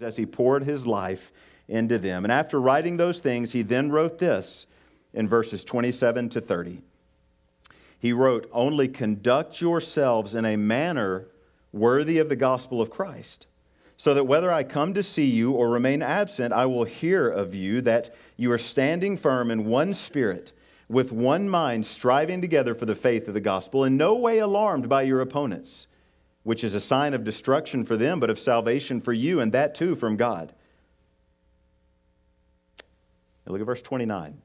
as he poured his life into them. And after writing those things, he then wrote this in verses 27 to 30. He wrote, Only conduct yourselves in a manner worthy of the gospel of Christ, so that whether I come to see you or remain absent, I will hear of you that you are standing firm in one spirit, with one mind, striving together for the faith of the gospel, in no way alarmed by your opponents, which is a sign of destruction for them, but of salvation for you, and that too from God. Now look at verse 29.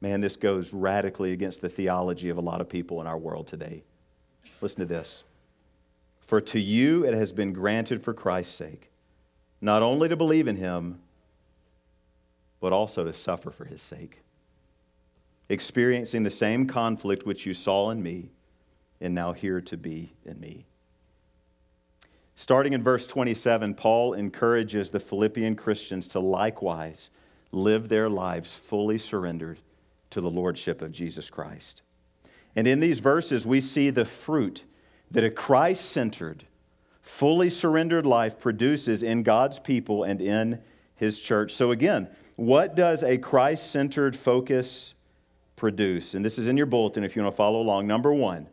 Man, this goes radically against the theology of a lot of people in our world today. Listen to this. For to you it has been granted for Christ's sake, not only to believe in him, but also to suffer for his sake, experiencing the same conflict which you saw in me and now hear to be in me. Starting in verse 27, Paul encourages the Philippian Christians to likewise live their lives fully surrendered to the Lordship of Jesus Christ. And in these verses, we see the fruit that a Christ centered, fully surrendered life produces in God's people and in His church. So, again, what does a Christ centered focus produce? And this is in your bulletin if you want to follow along. Number one,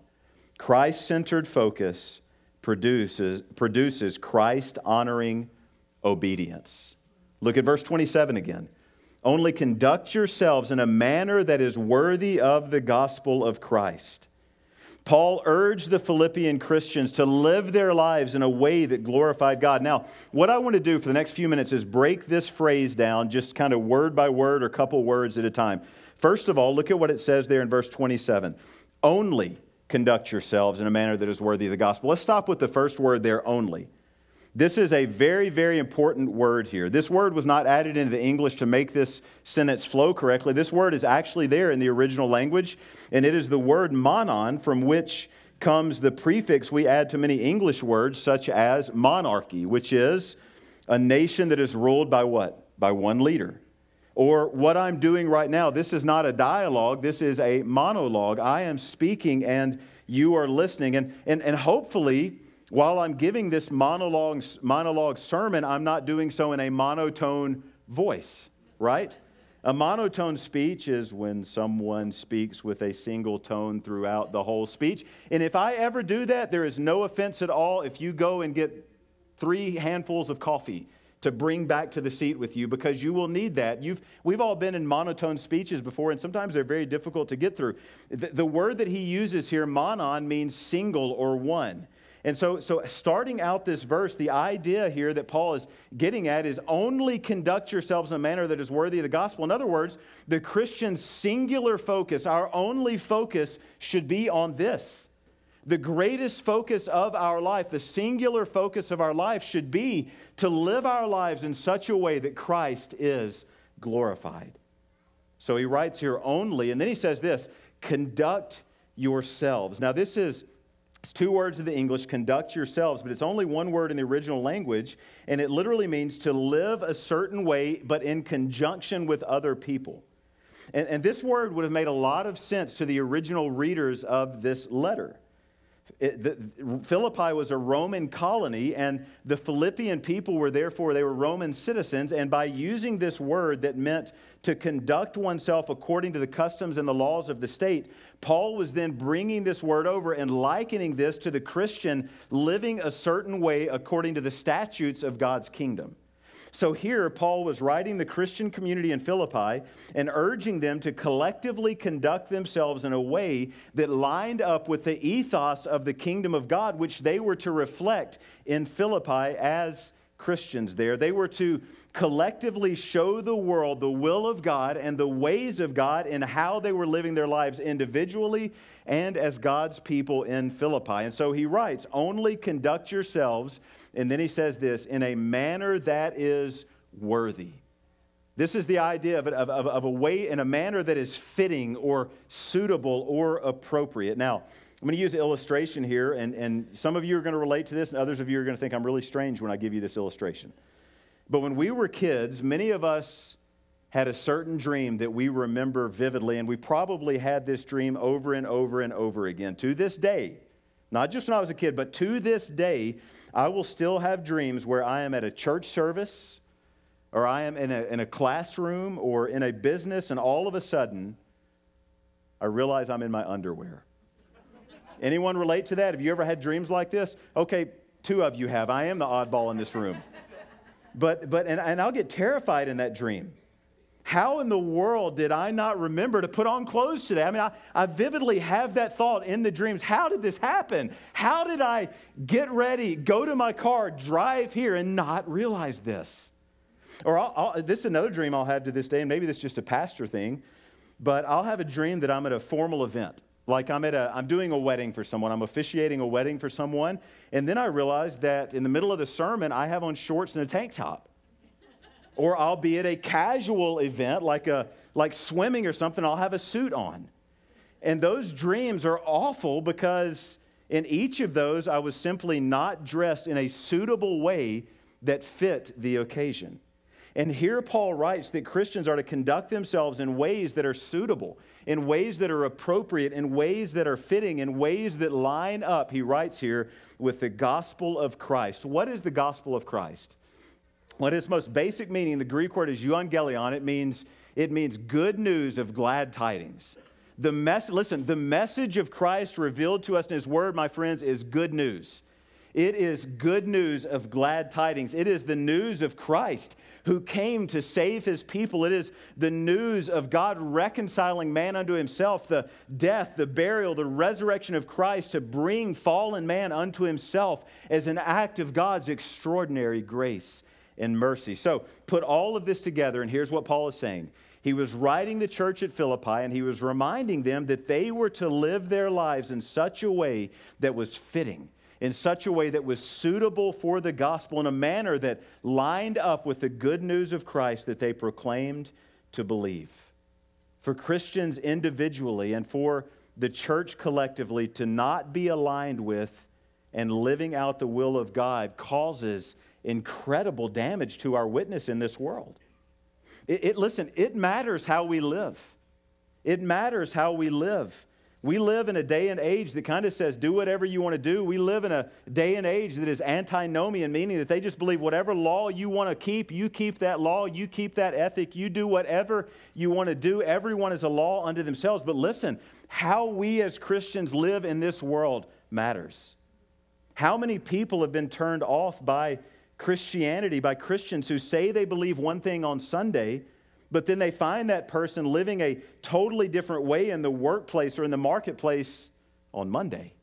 Christ centered focus produces, produces Christ honoring obedience. Look at verse 27 again. Only conduct yourselves in a manner that is worthy of the gospel of Christ. Paul urged the Philippian Christians to live their lives in a way that glorified God. Now, what I want to do for the next few minutes is break this phrase down just kind of word by word or couple words at a time. First of all, look at what it says there in verse 27. Only conduct yourselves in a manner that is worthy of the gospel. Let's stop with the first word there, only. This is a very, very important word here. This word was not added into the English to make this sentence flow correctly. This word is actually there in the original language, and it is the word monon from which comes the prefix we add to many English words, such as monarchy, which is a nation that is ruled by what? By one leader. Or what I'm doing right now, this is not a dialogue, this is a monologue. I am speaking and you are listening. And, and, and hopefully, while I'm giving this monologue, monologue sermon, I'm not doing so in a monotone voice, right? A monotone speech is when someone speaks with a single tone throughout the whole speech. And if I ever do that, there is no offense at all if you go and get three handfuls of coffee to bring back to the seat with you because you will need that. You've, we've all been in monotone speeches before, and sometimes they're very difficult to get through. The, the word that he uses here, monon, means single or one. And so, so, starting out this verse, the idea here that Paul is getting at is only conduct yourselves in a manner that is worthy of the gospel. In other words, the Christian's singular focus, our only focus, should be on this. The greatest focus of our life, the singular focus of our life, should be to live our lives in such a way that Christ is glorified. So he writes here only, and then he says this conduct yourselves. Now, this is it's two words in the English, conduct yourselves, but it's only one word in the original language, and it literally means to live a certain way, but in conjunction with other people. And, and this word would have made a lot of sense to the original readers of this letter. It, the, Philippi was a Roman colony, and the Philippian people were therefore, they were Roman citizens. And by using this word that meant to conduct oneself according to the customs and the laws of the state, Paul was then bringing this word over and likening this to the Christian living a certain way according to the statutes of God's kingdom. So here, Paul was writing the Christian community in Philippi and urging them to collectively conduct themselves in a way that lined up with the ethos of the kingdom of God, which they were to reflect in Philippi as Christians there. They were to collectively show the world the will of God and the ways of God and how they were living their lives individually and as God's people in Philippi. And so he writes, Only conduct yourselves, and then he says this, in a manner that is worthy. This is the idea of, of, of, a way, in a manner that is fitting or suitable or appropriate. Now, I'm going to use an illustration here, and, and some of you are going to relate to this, and others of you are going to think I'm really strange when I give you this illustration. But when we were kids, many of us had a certain dream that we remember vividly, and we probably had this dream over and over and over again. To this day, Not just when I was a kid, but to this day, I will still have dreams where I am at a church service or I am in a, in a classroom or in a business, and all of a sudden, I realize I'm in my underwear. Anyone relate to that? Have you ever had dreams like this? Okay, two of you have. I am the oddball in this room. But, but and, and I'll get terrified in that dream. How in the world did I not remember to put on clothes today? I mean, I, I vividly have that thought in the dreams. How did this happen? How did I get ready, go to my car, drive here, and not realize this? Or I'll, I'll, this is another dream I'll have to this day, and maybe this is just a pastor thing, but I'll have a dream that I'm at a formal event. Like I'm at a, I'm doing a wedding for someone, I'm officiating a wedding for someone, and then I realize that in the middle of the sermon, I have on shorts and a tank top or I'll be at a casual event like, a, like swimming or something, I'll have a suit on. And those dreams are awful because in each of those, I was simply not dressed in a suitable way that fit the occasion. And here Paul writes that Christians are to conduct themselves in ways that are suitable, in ways that are appropriate, in ways that are fitting, in ways that line up, he writes here, with the gospel of Christ. What is the gospel of Christ? What its most basic meaning, the Greek word is euangelion. It means, it means good news of glad tidings. The mess, listen, the message of Christ revealed to us in His Word, my friends, is good news. It is good news of glad tidings. It is the news of Christ who came to save his people. It is the news of God reconciling man unto himself, the death, the burial, the resurrection of Christ to bring fallen man unto himself as an act of God's extraordinary grace and mercy. So put all of this together, and here's what Paul is saying. He was writing the church at Philippi, and he was reminding them that they were to live their lives in such a way that was fitting, in such a way that was suitable for the gospel, in a manner that lined up with the good news of Christ that they proclaimed to believe. For Christians individually and for the church collectively to not be aligned with and living out the will of God causes incredible damage to our witness in this world. It, it, listen, it matters how we live. It matters how we live. We live in a day and age that kind of says, do whatever you want to do. We live in a day and age that is antinomian, meaning that they just believe whatever law you want to keep, you keep that law, you keep that ethic, you do whatever you want to do. Everyone is a law unto themselves. But listen, how we as Christians live in this world matters. How many people have been turned off by Christianity by Christians who say they believe one thing on Sunday, but then they find that person living a totally different way in the workplace or in the marketplace on Monday.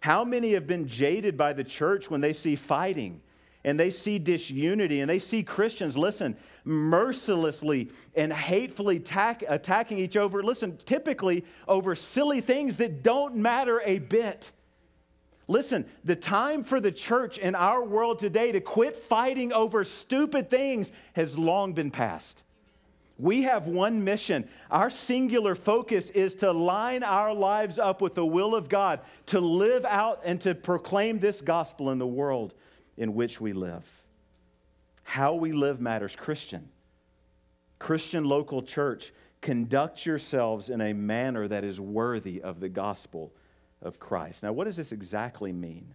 How many have been jaded by the church when they see fighting and they see disunity and they see Christians, listen, mercilessly and hatefully attack, attacking each other, listen, typically over silly things that don't matter a bit. Listen, the time for the church in our world today to quit fighting over stupid things has long been past. We have one mission. Our singular focus is to line our lives up with the will of God, to live out and to proclaim this gospel in the world in which we live. How we live matters. Christian, Christian local church, conduct yourselves in a manner that is worthy of the gospel of Christ. Now, what does this exactly mean?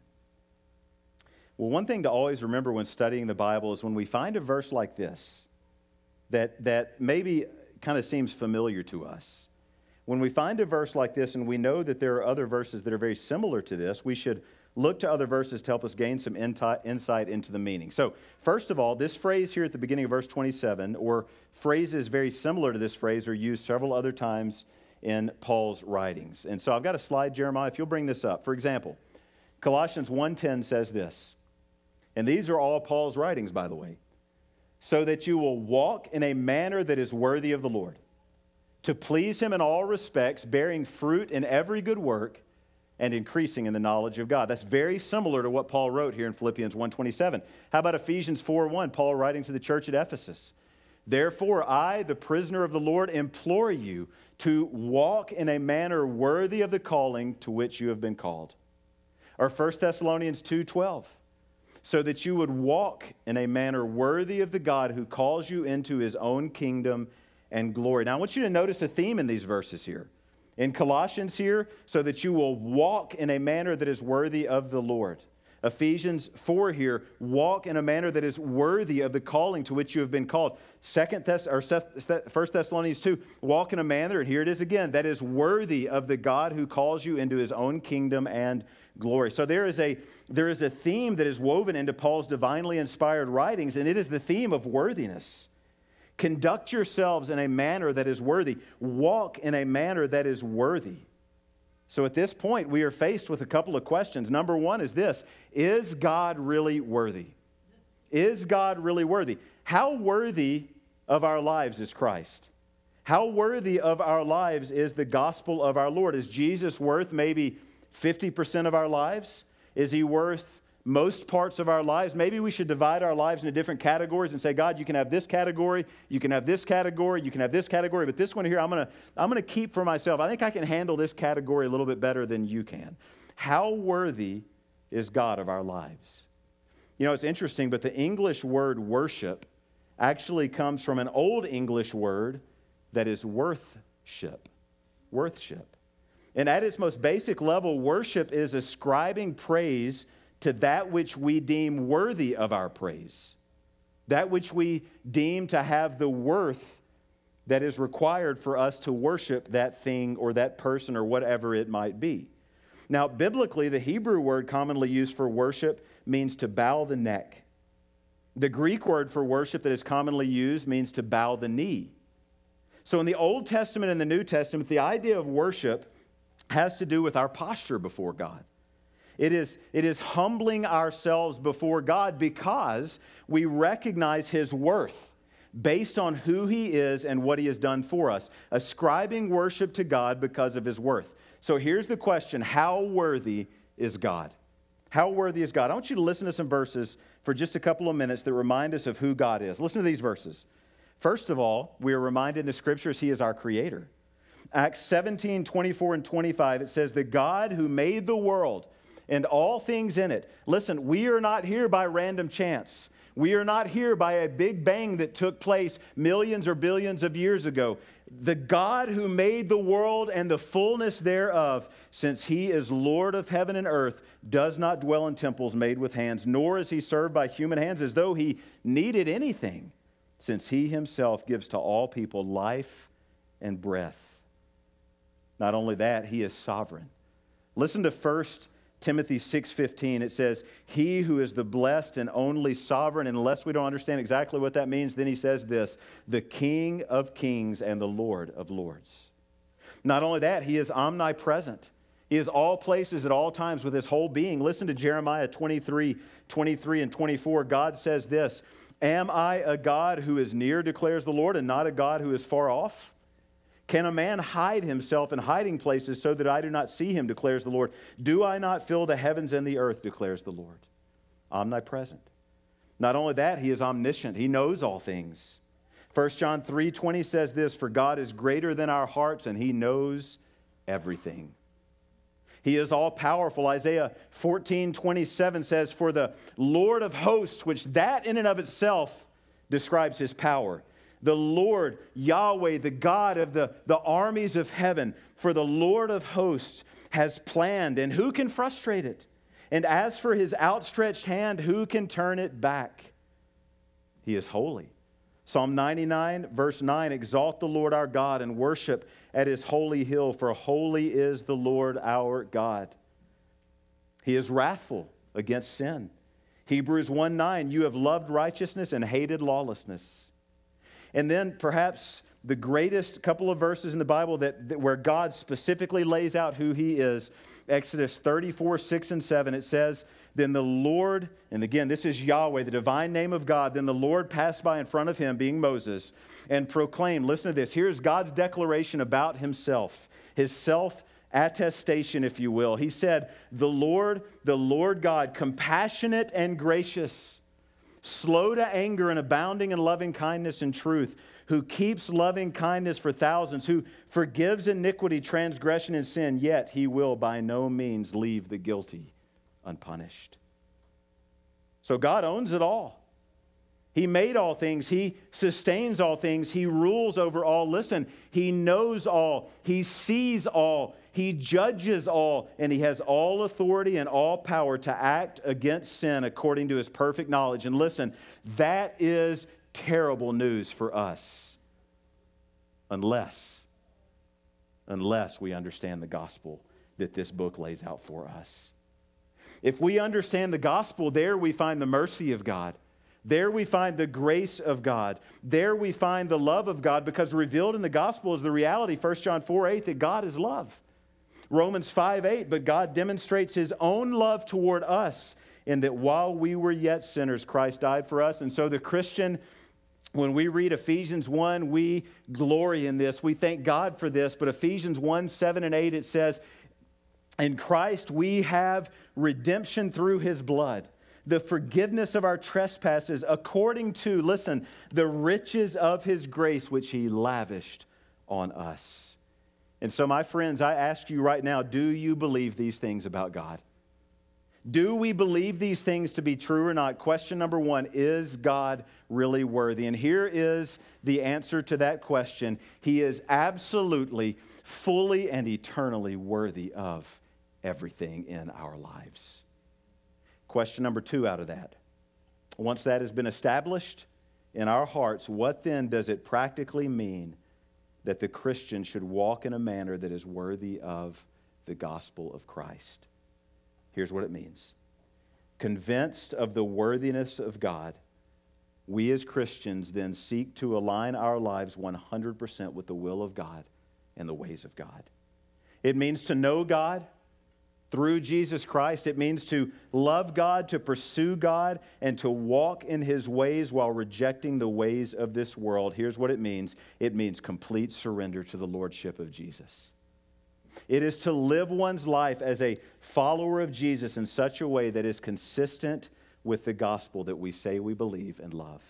Well, one thing to always remember when studying the Bible is when we find a verse like this that, that maybe kind of seems familiar to us. When we find a verse like this and we know that there are other verses that are very similar to this, we should look to other verses to help us gain some insight into the meaning. So, first of all, this phrase here at the beginning of verse 27, or phrases very similar to this phrase, are used several other times in Paul's writings. And so I've got a slide, Jeremiah, if you'll bring this up. For example, Colossians 1:10 says this. And these are all Paul's writings, by the way. So that you will walk in a manner that is worthy of the Lord, to please him in all respects, bearing fruit in every good work and increasing in the knowledge of God. That's very similar to what Paul wrote here in Philippians 1:27. How about Ephesians 4:1, Paul writing to the church at Ephesus? Therefore, I, the prisoner of the Lord, implore you to walk in a manner worthy of the calling to which you have been called. Or 1 Thessalonians 2:12, so that you would walk in a manner worthy of the God who calls you into his own kingdom and glory. Now, I want you to notice a theme in these verses here. In Colossians here, so that you will walk in a manner that is worthy of the Lord. Ephesians 4 here, walk in a manner that is worthy of the calling to which you have been called. Second Thess- or First Thessalonians 2, walk in a manner, and here it is again, that is worthy of the God who calls you into his own kingdom and glory. So there is a there is a theme that is woven into Paul's divinely inspired writings, and it is the theme of worthiness. Conduct yourselves in a manner that is worthy. Walk in a manner that is worthy. So at this point, we are faced with a couple of questions. Number one is this Is God really worthy? Is God really worthy? How worthy of our lives is Christ? How worthy of our lives is the gospel of our Lord? Is Jesus worth maybe 50% of our lives? Is he worth most parts of our lives. Maybe we should divide our lives into different categories and say, God, you can have this category, you can have this category, you can have this category, but this one here I'm going to I'm going to keep for myself. I think I can handle this category a little bit better than you can. How worthy is God of our lives? You know, it's interesting, but the English word worship actually comes from an old English word that is worthship. Worthship. And at its most basic level, worship is ascribing praise to that which we deem worthy of our praise, that which we deem to have the worth that is required for us to worship that thing or that person or whatever it might be. Now, biblically, the Hebrew word commonly used for worship means to bow the neck. The Greek word for worship that is commonly used means to bow the knee. So, in the Old Testament and the New Testament, the idea of worship has to do with our posture before God. It is, it is humbling ourselves before God because we recognize His worth based on who He is and what He has done for us, ascribing worship to God because of His worth. So here's the question How worthy is God? How worthy is God? I want you to listen to some verses for just a couple of minutes that remind us of who God is. Listen to these verses. First of all, we are reminded in the scriptures He is our creator. Acts 17, 24, and 25, it says, The God who made the world and all things in it. Listen, we are not here by random chance. We are not here by a big bang that took place millions or billions of years ago. The God who made the world and the fullness thereof, since he is Lord of heaven and earth, does not dwell in temples made with hands, nor is he served by human hands as though he needed anything, since he himself gives to all people life and breath. Not only that, he is sovereign. Listen to First Timothy 6:15 it says he who is the blessed and only sovereign unless we don't understand exactly what that means then he says this the king of kings and the lord of lords. Not only that he is omnipresent. He is all places at all times with his whole being. Listen to Jeremiah 23 23 and 24 God says this am I a God who is near declares the Lord and not a God who is far off can a man hide himself in hiding places so that I do not see him, declares the Lord? Do I not fill the heavens and the earth, declares the Lord? Omnipresent. Not only that, he is omniscient. He knows all things. 1 John 3:20 says this, "For God is greater than our hearts and he knows everything." He is all powerful. Isaiah 14:27 says, "For the Lord of hosts, which that in and of itself describes his power, the Lord, Yahweh, the God of the, the armies of heaven, for the Lord of hosts has planned, and who can frustrate it? And as for his outstretched hand, who can turn it back? He is holy. Psalm 99, verse 9 Exalt the Lord our God and worship at his holy hill, for holy is the Lord our God. He is wrathful against sin. Hebrews 1 9, you have loved righteousness and hated lawlessness. And then perhaps the greatest couple of verses in the Bible that, that, where God specifically lays out who he is. Exodus 34, 6 and 7, it says, Then the Lord, and again, this is Yahweh, the divine name of God, then the Lord passed by in front of him, being Moses, and proclaimed, listen to this, here's God's declaration about himself, his self attestation, if you will. He said, The Lord, the Lord God, compassionate and gracious slow to anger and abounding in loving kindness and truth, who keeps loving kindness for thousands, who forgives iniquity, transgression, and sin, yet he will by no means leave the guilty unpunished. So God owns it all. He made all things. He sustains all things. He rules over all. Listen, He knows all. He sees all. He judges all. And He has all authority and all power to act against sin according to His perfect knowledge. And listen, that is terrible news for us. Unless, unless we understand the gospel that this book lays out for us. If we understand the gospel, there we find the mercy of God. There we find the grace of God. There we find the love of God because revealed in the gospel is the reality, 1 John 4 8, that God is love. Romans 5 8, but God demonstrates his own love toward us in that while we were yet sinners, Christ died for us. And so the Christian, when we read Ephesians 1, we glory in this. We thank God for this. But Ephesians 1 7 and 8, it says, In Christ we have redemption through his blood the forgiveness of our trespasses according to, listen, the riches of his grace which he lavished on us. And so, my friends, I ask you right now do you believe these things about God? Do we believe these things to be true or not? Question number one Is God really worthy? And here is the answer to that question He is absolutely, fully, and eternally worthy of everything in our lives. Question number two out of that. Once that has been established in our hearts, what then does it practically mean that the Christian should walk in a manner that is worthy of the gospel of Christ? Here's what it means Convinced of the worthiness of God, we as Christians then seek to align our lives 100% with the will of God and the ways of God. It means to know God through Jesus Christ. It means to love God, to pursue God, and to walk in his ways while rejecting the ways of this world. Here's what it means it means complete surrender to the Lordship of Jesus. It is to live one's life as a follower of Jesus in such a way that is consistent with the gospel that we say we believe and love.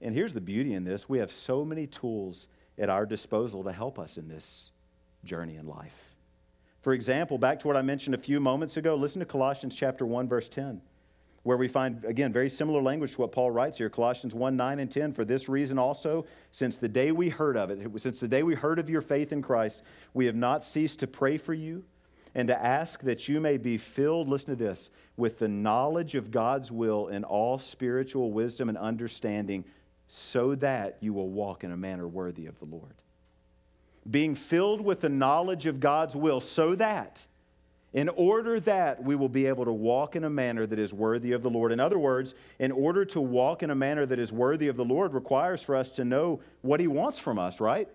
And here's the beauty in this we have so many tools at our disposal to help us in this journey in life. For example, back to what I mentioned a few moments ago, listen to Colossians chapter 1 verse 10, where we find again very similar language to what Paul writes here, Colossians 1 9 and 10. For this reason also, since the day we heard of it, since the day we heard of your faith in Christ, we have not ceased to pray for you and to ask that you may be filled, listen to this, with the knowledge of God's will in all spiritual wisdom and understanding, so that you will walk in a manner worthy of the Lord being filled with the knowledge of God's will, so that, in order that we will be able to walk in a manner that is worthy of the Lord. In other words, in order to walk in a manner that is worthy of the Lord requires for us to know what He wants from us, right?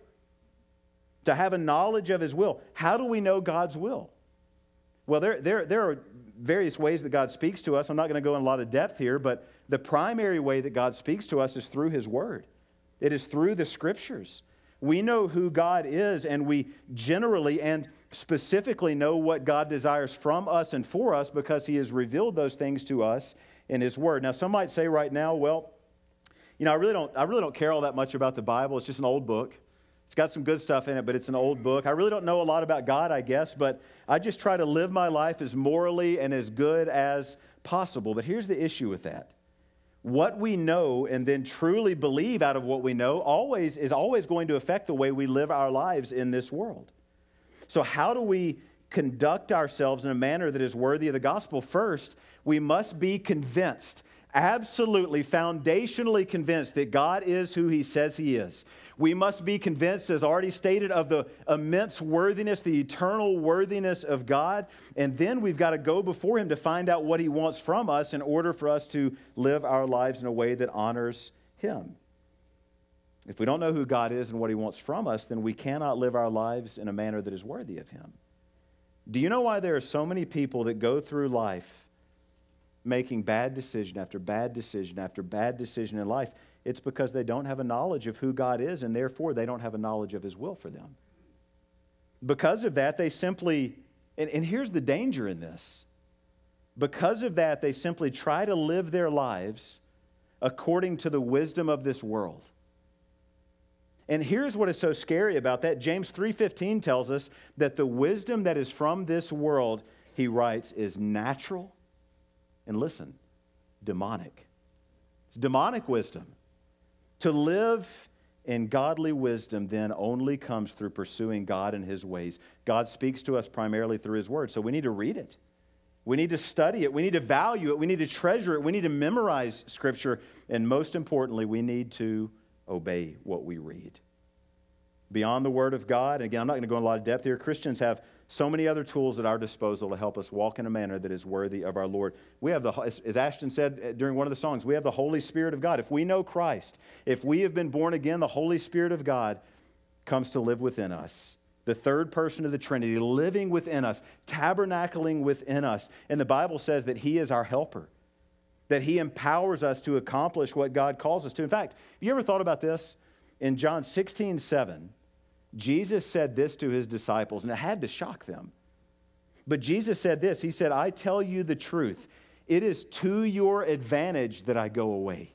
To have a knowledge of His will. How do we know God's will? Well, there, there, there are various ways that God speaks to us. I'm not going to go in a lot of depth here, but the primary way that God speaks to us is through His Word. It is through the Scriptures. We know who God is, and we generally and specifically know what God desires from us and for us because He has revealed those things to us in His Word. Now, some might say right now, well, you know, I really don't, I really don't care all that much about the Bible. It's just an old book. It's got some good stuff in it, but it's an old book. I really don't know a lot about God, I guess, but I just try to live my life as morally and as good as possible. But here's the issue with that what we know and then truly believe out of what we know always is always going to affect the way we live our lives in this world. So how do we conduct ourselves in a manner that is worthy of the gospel? First, we must be convinced absolutely foundationally convinced that God is who he says he is. We must be convinced, as already stated, of the immense worthiness, the eternal worthiness of God. And then we've got to go before him to find out what he wants from us in order for us to live our lives in a way that honors him. If we don't know who God is and what he wants from us, then we cannot live our lives in a manner that is worthy of him. Do you know why there are so many people that go through life making bad decision after bad decision after bad decision in life, it's because they don't have a knowledge of who God is, and therefore they don't have a knowledge of His will for them. Because of that, they simply, and, and here's the danger in this because of that, they simply try to live their lives according to the wisdom of this world. And here's what is so scary about that. James 3:15 tells us that the wisdom that is from this world, he writes, is natural and listen, demonic. It's demonic wisdom. To live in godly wisdom then only comes through pursuing God and His ways. God speaks to us primarily through His Word, so we need to read it. We need to study it. We need to value it. We need to treasure it. We need to memorize Scripture. And most importantly, we need to obey what we read. Beyond the Word of God, again, I'm not going to go in a lot of depth here. Christians have so many other tools at our disposal to help us walk in a manner that is worthy of our Lord. We have the, as Ashton said uh, during one of the songs, we have the Holy Spirit of God. If we know Christ, if we have been born again, the Holy Spirit of God comes to live within us the third person of the Trinity, living within us, tabernacling within us. And the Bible says that He is our helper, that He empowers us to accomplish what God calls us to. In fact, have you ever thought about this? In John 16, 7, Jesus said this to His disciples, and it had to shock them. But Jesus said this He said, I tell you the truth. It is to your advantage that I go away.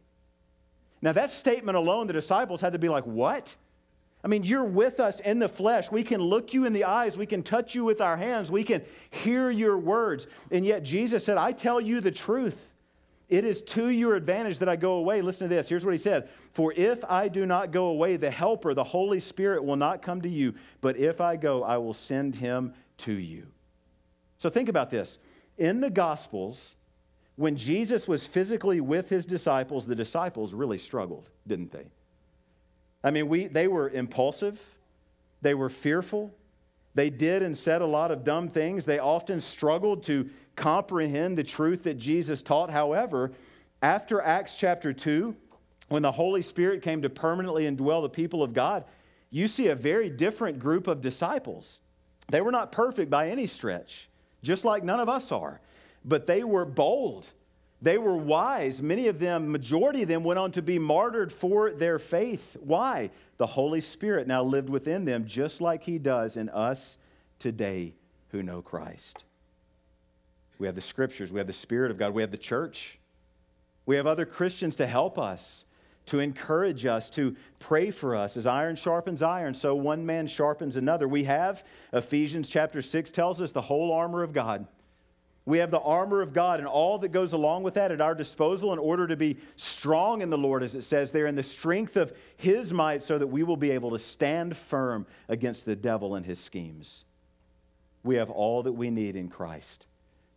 Now, that statement alone, the disciples had to be like, What? I mean, you're with us in the flesh. We can look you in the eyes. We can touch you with our hands. We can hear your words. And yet, Jesus said, I tell you the truth. It is to your advantage that I go away. Listen to this. Here's what he said For if I do not go away, the Helper, the Holy Spirit, will not come to you. But if I go, I will send him to you. So think about this. In the Gospels, when Jesus was physically with his disciples, the disciples really struggled, didn't they? I mean, we, they were impulsive, they were fearful, they did and said a lot of dumb things. They often struggled to comprehend the truth that Jesus taught. However, after Acts chapter 2, when the Holy Spirit came to permanently indwell the people of God, you see a very different group of disciples. They were not perfect by any stretch, just like none of us are, but they were bold they were wise. Many of them, majority of them, went on to be martyred for their faith. Why? The Holy Spirit now lived within them, just like He does in us today who know Christ. We have the scriptures, we have the Spirit of God, we have the church, we have other Christians to help us, to encourage us, to pray for us. As iron sharpens iron, so one man sharpens another. We have, Ephesians chapter 6 tells us, the whole armor of God we have the armor of God and all that goes along with that at our disposal in order to be strong in the Lord, as it says there, in the strength of His might, so that we will be able to stand firm against the devil and his schemes. We have all that we need in Christ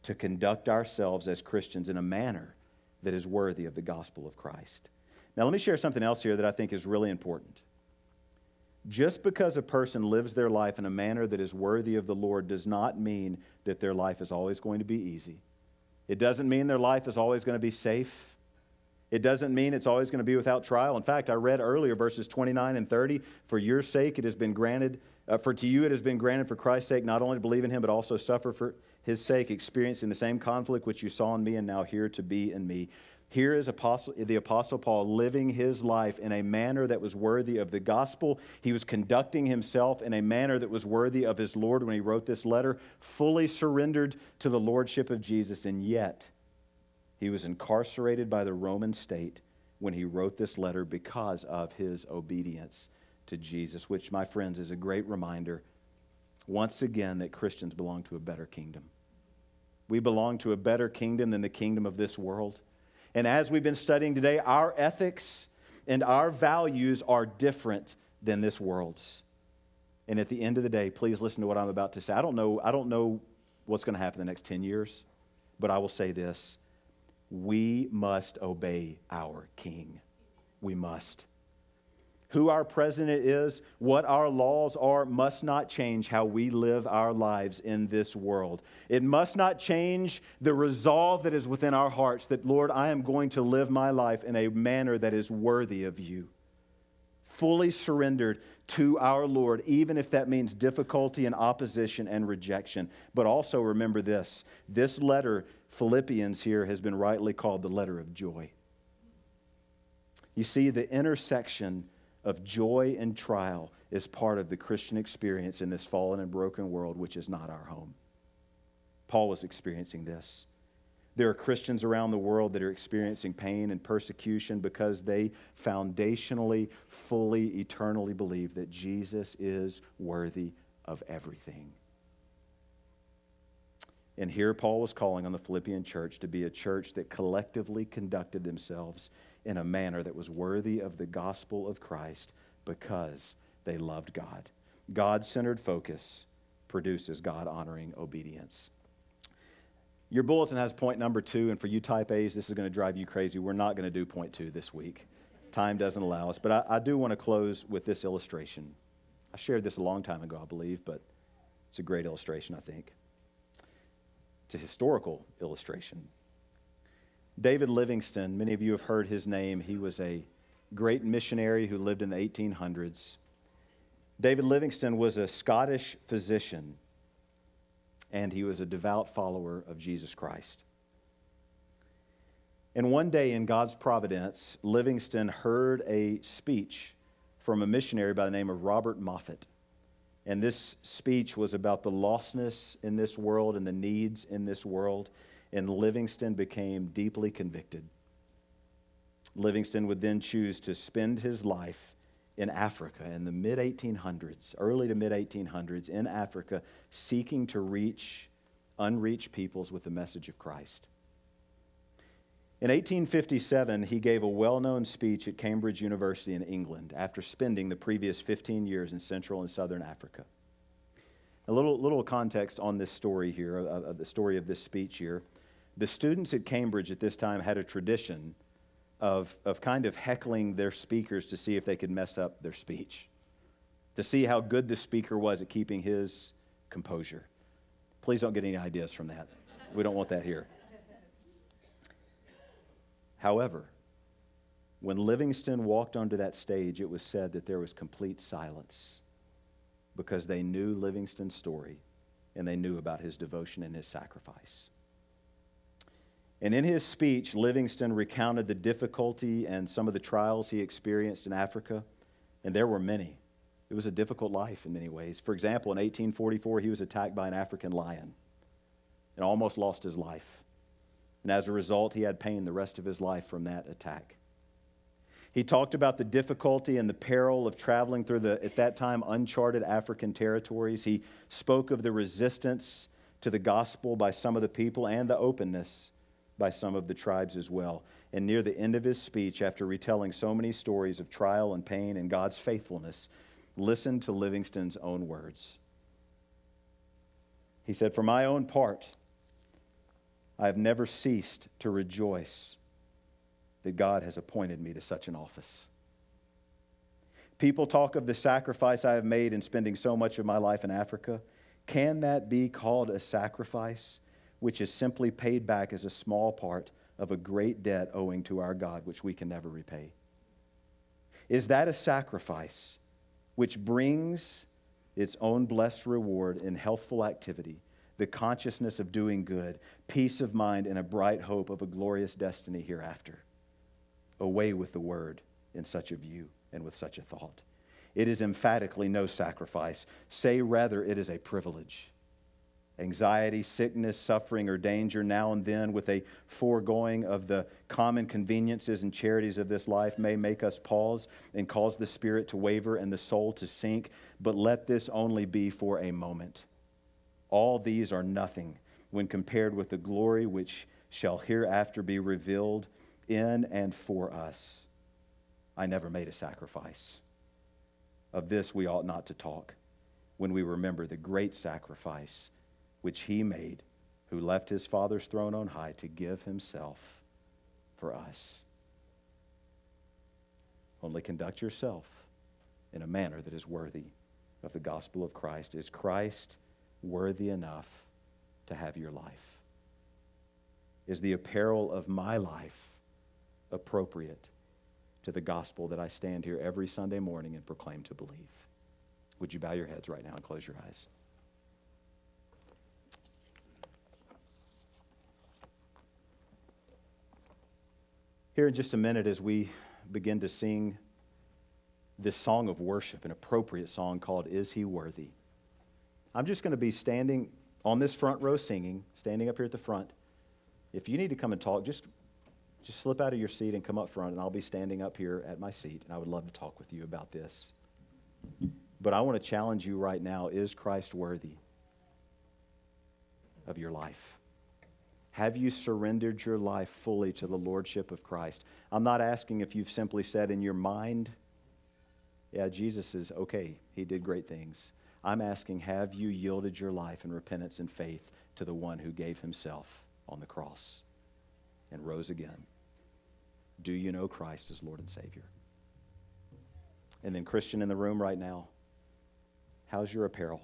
to conduct ourselves as Christians in a manner that is worthy of the gospel of Christ. Now, let me share something else here that I think is really important. Just because a person lives their life in a manner that is worthy of the Lord does not mean that their life is always going to be easy. It doesn't mean their life is always going to be safe. It doesn't mean it's always going to be without trial. In fact, I read earlier verses 29 and 30 For your sake it has been granted, uh, for to you it has been granted for Christ's sake not only to believe in him, but also suffer for his sake, experiencing the same conflict which you saw in me and now hear to be in me. Here is Apostle, the Apostle Paul living his life in a manner that was worthy of the gospel. He was conducting himself in a manner that was worthy of his Lord when he wrote this letter, fully surrendered to the lordship of Jesus, and yet he was incarcerated by the Roman state when he wrote this letter because of his obedience to Jesus, which, my friends, is a great reminder once again that Christians belong to a better kingdom. We belong to a better kingdom than the kingdom of this world. And as we've been studying today, our ethics and our values are different than this world's. And at the end of the day, please listen to what I'm about to say. I don't know, I don't know what's going to happen in the next 10 years, but I will say this. We must obey our king. We must who our president is, what our laws are, must not change how we live our lives in this world. It must not change the resolve that is within our hearts that, Lord, I am going to live my life in a manner that is worthy of you. Fully surrendered to our Lord, even if that means difficulty and opposition and rejection. But also remember this this letter, Philippians, here has been rightly called the letter of joy. You see, the intersection of joy and trial is part of the Christian experience in this fallen and broken world, which is not our home. Paul was experiencing this. There are Christians around the world that are experiencing pain and persecution because they foundationally, fully, eternally believe that Jesus is worthy of everything. And here Paul was calling on the Philippian church to be a church that collectively conducted themselves in a manner that was worthy of the gospel of Christ because they loved God. God centered focus produces God honoring obedience. Your bulletin has point number two, and for you type A's, this is going to drive you crazy. We're not going to do point two this week. Time doesn't allow us. But I, I do want to close with this illustration. I shared this a long time ago, I believe, but it's a great illustration, I think. It's a historical illustration. David Livingstone, many of you have heard his name. He was a great missionary who lived in the 1800s. David Livingstone was a Scottish physician, and he was a devout follower of Jesus Christ. And one day in God's providence, Livingstone heard a speech from a missionary by the name of Robert Moffat. And this speech was about the lostness in this world and the needs in this world. And Livingstone became deeply convicted. Livingstone would then choose to spend his life in Africa in the mid 1800s, early to mid 1800s, in Africa, seeking to reach unreached peoples with the message of Christ. In 1857, he gave a well known speech at Cambridge University in England after spending the previous 15 years in Central and Southern Africa. A little, little context on this story here, the story of this speech here. The students at Cambridge at this time had a tradition of, of kind of heckling their speakers to see if they could mess up their speech, to see how good the speaker was at keeping his composure. Please don't get any ideas from that. We don't want that here. However, when Livingstone walked onto that stage, it was said that there was complete silence because they knew Livingstone's story and they knew about his devotion and his sacrifice. And in his speech, Livingstone recounted the difficulty and some of the trials he experienced in Africa, and there were many. It was a difficult life in many ways. For example, in 1844, he was attacked by an African lion and almost lost his life. And as a result, he had pain the rest of his life from that attack. He talked about the difficulty and the peril of traveling through the, at that time, uncharted African territories. He spoke of the resistance to the gospel by some of the people and the openness by some of the tribes as well. And near the end of his speech, after retelling so many stories of trial and pain and God's faithfulness, listen to Livingstone's own words. He said, For my own part, I have never ceased to rejoice that God has appointed me to such an office. People talk of the sacrifice I have made in spending so much of my life in Africa. Can that be called a sacrifice, which is simply paid back as a small part of a great debt owing to our God, which we can never repay? Is that a sacrifice which brings its own blessed reward in healthful activity the consciousness of doing good, peace of mind, and a bright hope of a glorious destiny hereafter. Away with the word in such a view and with such a thought. It is emphatically no sacrifice. Say rather, it is a privilege. Anxiety, sickness, suffering, or danger now and then, with a foregoing of the common conveniences and charities of this life, may make us pause and cause the spirit to waver and the soul to sink, but let this only be for a moment all these are nothing when compared with the glory which shall hereafter be revealed in and for us. I never made a sacrifice. Of this we ought not to talk when we remember the great sacrifice which he made, who left his Father's throne on high to give himself for us. Only conduct yourself in a manner that is worthy of the gospel of Christ. Is Christ worthy enough to have your life? Is the apparel of my life appropriate to the gospel that I stand here every Sunday morning and proclaim to believe? Would you bow your heads right now and close your eyes? Here in just a minute, as we begin to sing this song of worship, an appropriate song called Is He Worthy? I'm just going to be standing on this front row singing, standing up here at the front. If you need to come and talk, just, just slip out of your seat and come up front, and I'll be standing up here at my seat, and I would love to talk with you about this. But I want to challenge you right now is Christ worthy of your life? Have you surrendered your life fully to the Lordship of Christ? I'm not asking if you've simply said in your mind, yeah, Jesus is okay, he did great things. I'm asking, have you yielded your life in repentance and faith to the one who gave himself on the cross and rose again? Do you know Christ as Lord and Savior? And then, Christian in the room right now, how's your apparel?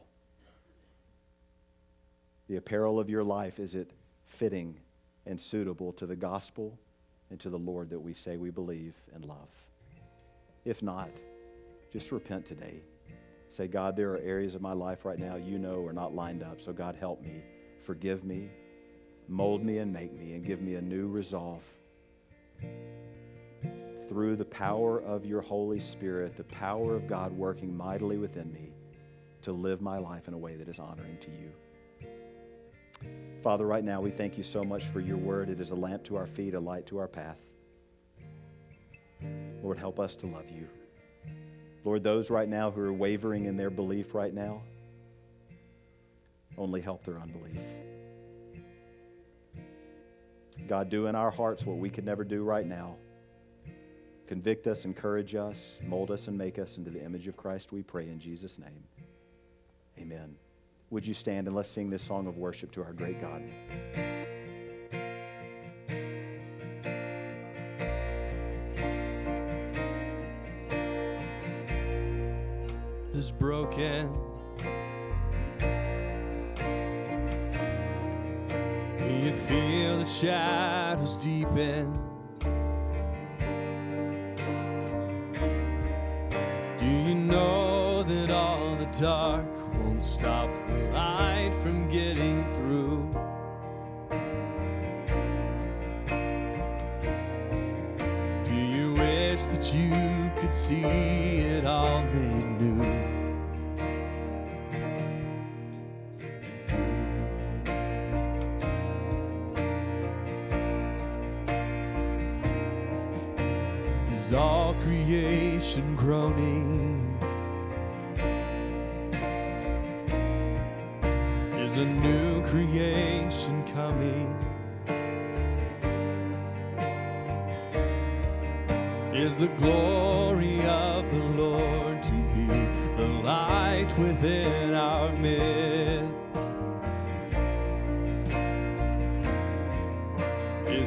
The apparel of your life, is it fitting and suitable to the gospel and to the Lord that we say we believe and love? If not, just repent today. Say, God, there are areas of my life right now you know are not lined up. So, God, help me. Forgive me. Mold me and make me and give me a new resolve. Through the power of your Holy Spirit, the power of God working mightily within me to live my life in a way that is honoring to you. Father, right now we thank you so much for your word. It is a lamp to our feet, a light to our path. Lord, help us to love you. Lord, those right now who are wavering in their belief right now, only help their unbelief. God, do in our hearts what we could never do right now. Convict us, encourage us, mold us, and make us into the image of Christ, we pray in Jesus' name. Amen. Would you stand and let's sing this song of worship to our great God? Is broken. You feel the shadows deepen.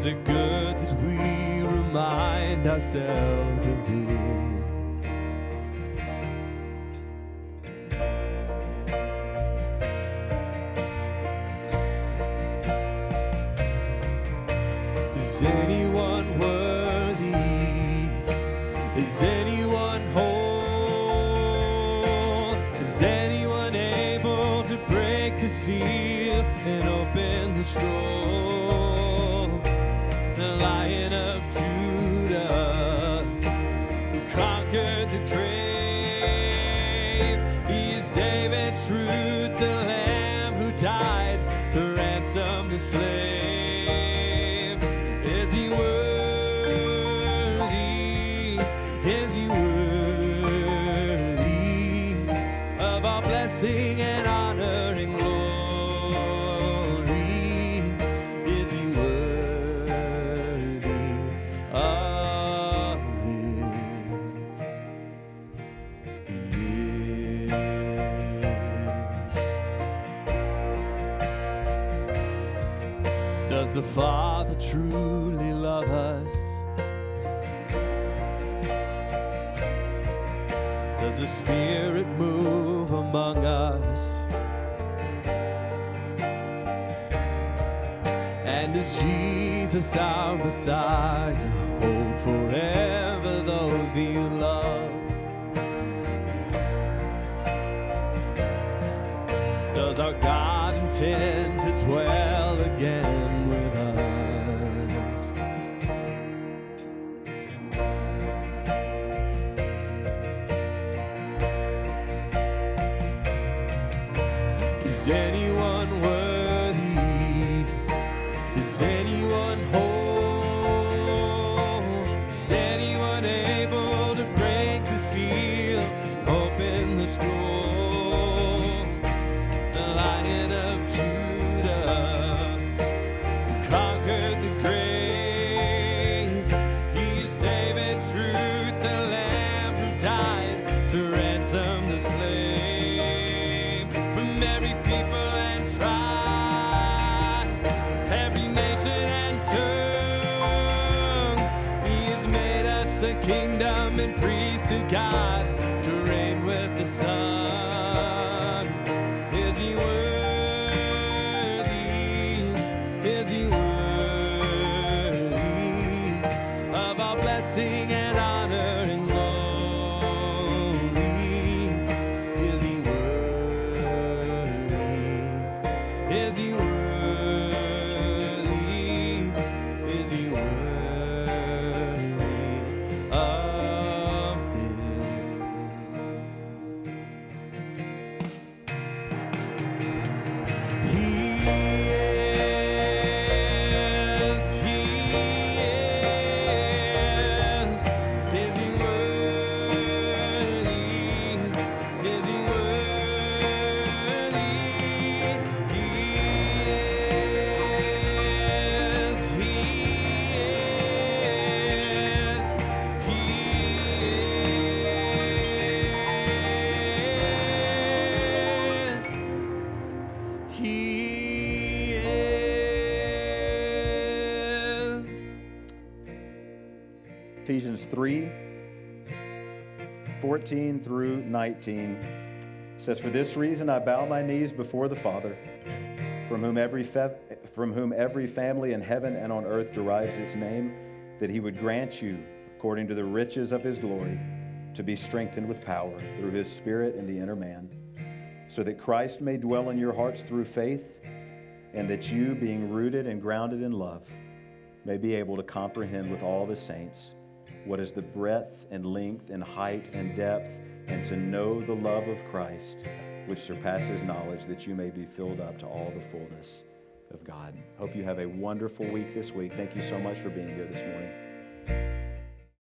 It good that we remind ourselves of this? Father truly love us? Does the Spirit move among us? And is Jesus our Messiah? Hold forever those he loves. Does our God intend Ephesians 3 14 through 19 says, For this reason I bow my knees before the Father, from whom every, fa- from whom every family in heaven and on earth derives its name, that he would grant you, according to the riches of his glory, to be strengthened with power through his Spirit in the inner man, so that Christ may dwell in your hearts through faith, and that you, being rooted and grounded in love, may be able to comprehend with all the saints what is the breadth and length and height and depth, and to know the love of Christ, which surpasses knowledge, that you may be filled up to all the fullness of God. Hope you have a wonderful week this week. Thank you so much for being here this morning.